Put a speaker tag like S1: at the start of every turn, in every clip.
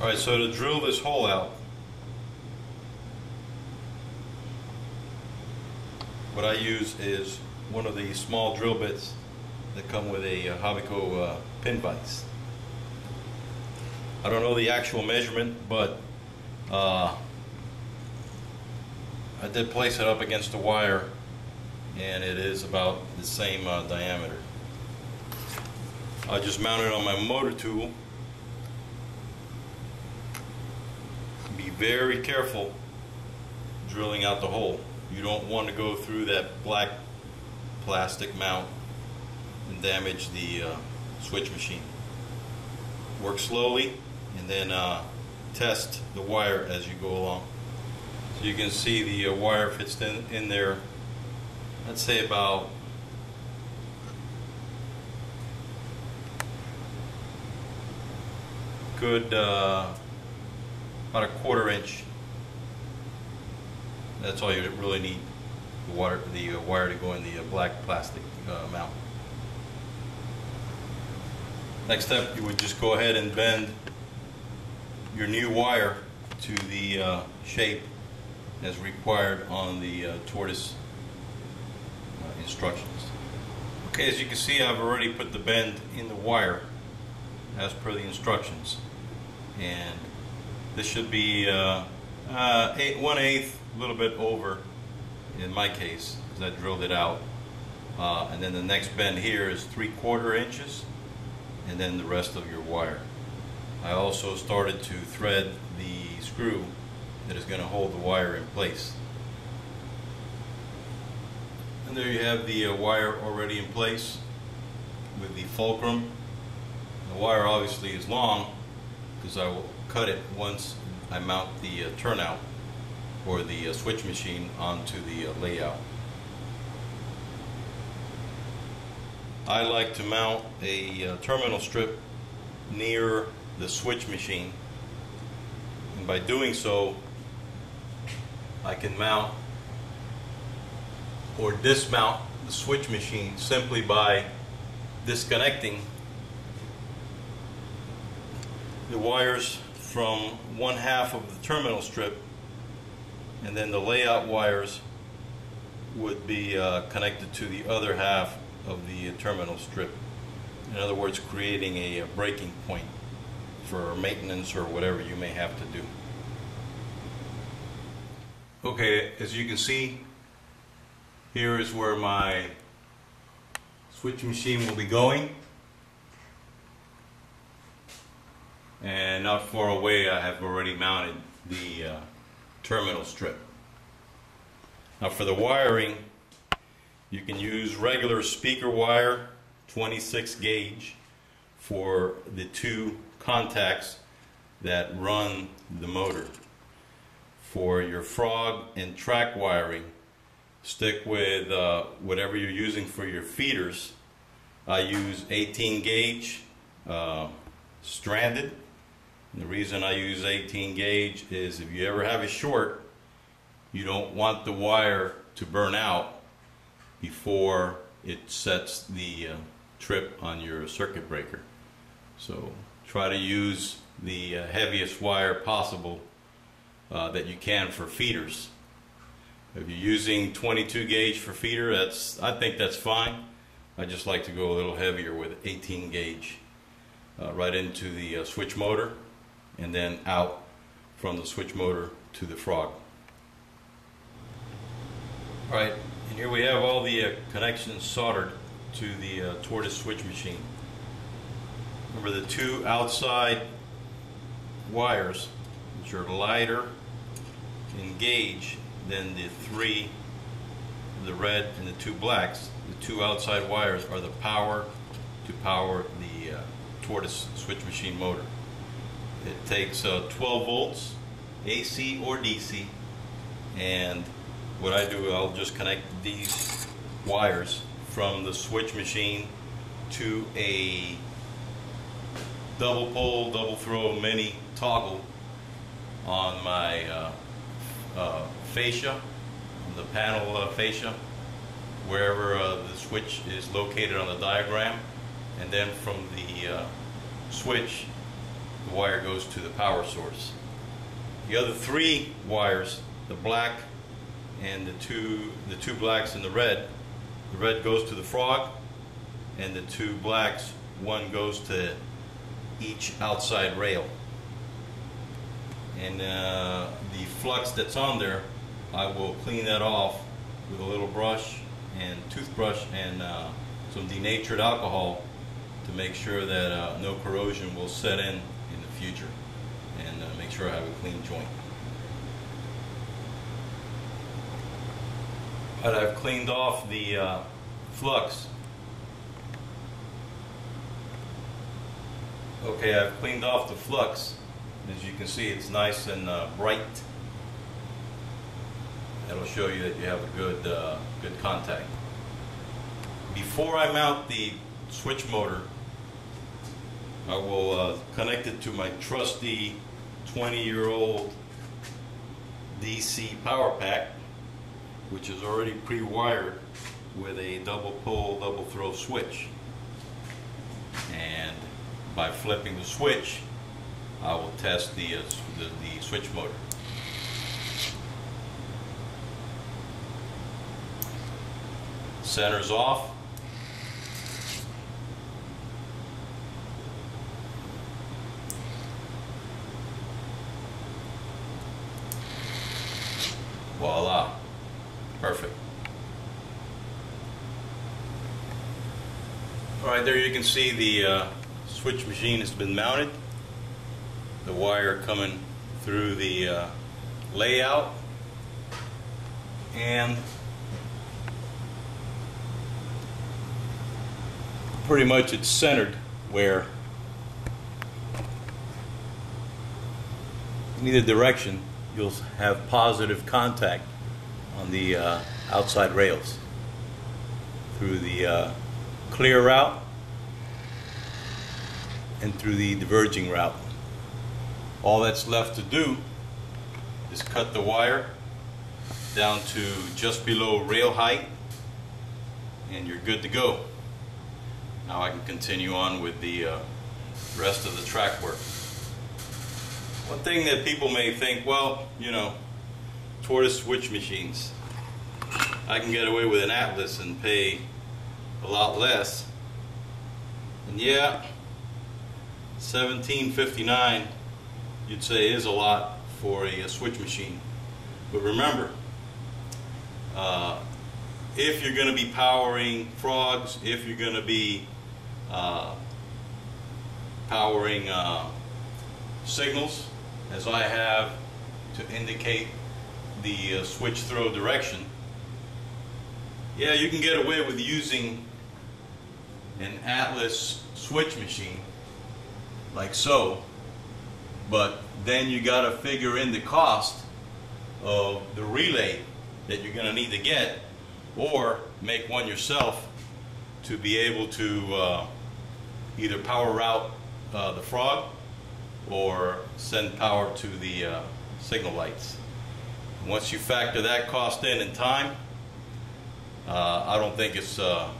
S1: Alright, so to drill this hole out, what I use is one of the small drill bits that come with a uh, Hobbico uh, pin vise. I don't know the actual measurement, but uh, I did place it up against the wire and it is about the same uh, diameter. I just mount it on my motor tool. Be very careful drilling out the hole. You don't want to go through that black plastic mount and damage the uh, switch machine. Work slowly and then uh, test the wire as you go along. So you can see the uh, wire fits in, in there, let's say about good uh, about a quarter inch. That's all you really need the wire, the uh, wire to go in the uh, black plastic uh, mount. Next step, you would just go ahead and bend your new wire to the uh, shape as required on the uh, tortoise instructions. Okay, as you can see, I've already put the bend in the wire as per the instructions. And this should be uh, uh, eight, one eighth, a little bit over in my case, because I drilled it out. Uh, and then the next bend here is three quarter inches, and then the rest of your wire. I also started to thread the screw that is going to hold the wire in place. And there you have the uh, wire already in place with the fulcrum. The wire obviously is long because I will cut it once I mount the uh, turnout or the uh, switch machine onto the uh, layout. I like to mount a uh, terminal strip near the switch machine and by doing so I can mount or dismount the switch machine simply by disconnecting the wires from one half of the terminal strip and then the layout wires would be uh, connected to the other half of the terminal strip. In other words, creating a, a breaking point for maintenance or whatever you may have to do. Okay, as you can see, here is where my switch machine will be going. And not far away I have already mounted the uh, terminal strip. Now for the wiring, you can use regular speaker wire, 26 gauge, for the two contacts that run the motor. For your frog and track wiring, stick with uh, whatever you're using for your feeders. I use 18 gauge uh, stranded. And the reason I use 18 gauge is if you ever have a short, you don't want the wire to burn out before it sets the uh, trip on your circuit breaker. So try to use the uh, heaviest wire possible uh, that you can for feeders. If you're using 22 gauge for feeder, that's I think that's fine. I just like to go a little heavier with 18 gauge uh, right into the uh, switch motor and then out from the switch motor to the frog. All right, and here we have all the uh, connections soldered to the uh, tortoise switch machine. Remember the two outside wires, which are lighter in gauge than the three, the red and the two blacks. The two outside wires are the power to power the uh, tortoise switch machine motor. It takes uh, 12 volts, AC or DC, and what I do, I'll just connect these wires from the switch machine to a double pole, double throw mini toggle on my uh, uh, fascia, the panel uh, fascia, wherever uh, the switch is located on the diagram. And then from the uh, switch, the wire goes to the power source. The other three wires, the black and the two, the two blacks and the red, the red goes to the frog, and the two blacks, one goes to each outside rail. And uh, the flux that's on there, I will clean that off with a little brush and toothbrush and uh, some denatured alcohol to make sure that uh, no corrosion will set in future and uh, make sure I have a clean joint. But I've cleaned off the uh, flux. Okay, I've cleaned off the flux. As you can see, it's nice and uh, bright. That'll show you that you have a good, uh, good contact. Before I mount the switch motor, I will uh, connect it to my trusty 20-year-old DC power pack, which is already pre-wired with a double pole, double throw switch. And by flipping the switch, I will test the, uh, the, the switch motor. Center's off. Right, there you can see the uh, switch machine has been mounted. The wire coming through the uh, layout. And pretty much it's centered where in either direction you'll have positive contact on the uh, outside rails through the uh, clear route and through the diverging route. All that's left to do is cut the wire down to just below rail height and you're good to go. Now I can continue on with the uh, rest of the track work. One thing that people may think, well, you know, tortoise switch machines. I can get away with an Atlas and pay a lot less. And yeah, 1759 you'd say is a lot for a, a switch machine. But remember, uh, if you're going to be powering frogs, if you're going to be uh, powering uh, signals, as I have to indicate the uh, switch throw direction. Yeah, you can get away with using an Atlas switch machine like so, but then you got to figure in the cost of the relay that you're going to need to get or make one yourself to be able to uh, either power route uh, the frog or send power to the uh, signal lights. Once you factor that cost in in time, uh, I don't think it's uh,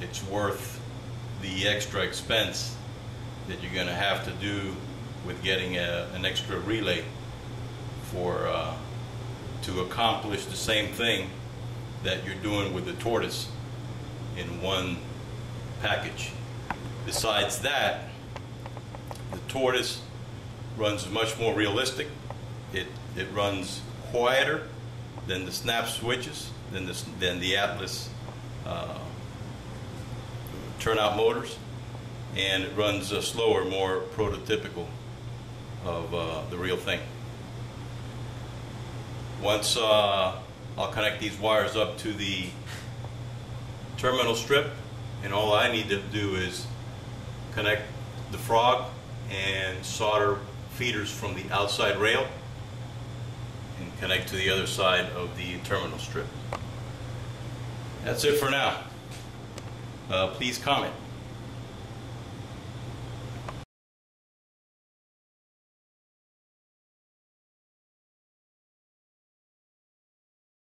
S1: it's worth the extra expense that you're going to have to do with getting a, an extra relay for uh, to accomplish the same thing that you're doing with the tortoise in one package. Besides that, the tortoise runs much more realistic. It, it runs quieter than the snap switches, than the, than the Atlas uh, turnout motors, and it runs uh, slower, more prototypical of uh, the real thing. Once uh, I'll connect these wires up to the terminal strip, and all I need to do is connect the frog and solder feeders from the outside rail and connect to the other side of the terminal strip. That's it for now. Uh, please comment.